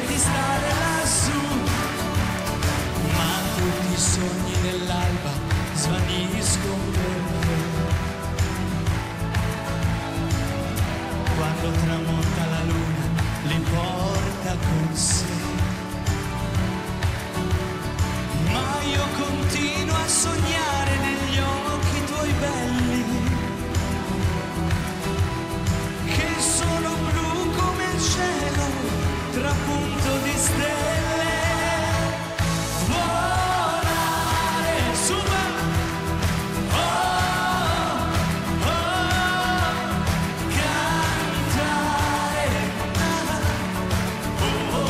felice di stare trapunto di stelle, volare su Oh, oh, cantare. Oh,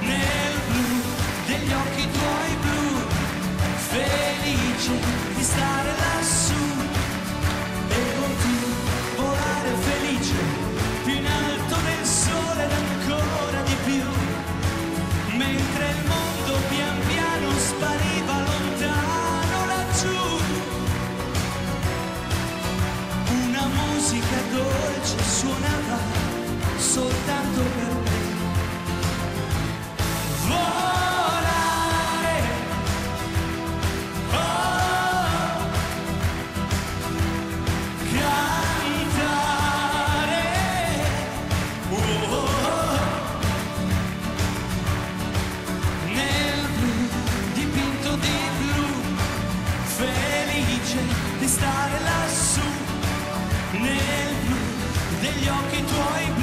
nel blu degli occhi tuoi blu, Felice soltanto per te. Volare, oh, cantare, oh, oh, nel blu dipinto di blu, felice di stare lassù, nel blu degli occhi tuoi blu.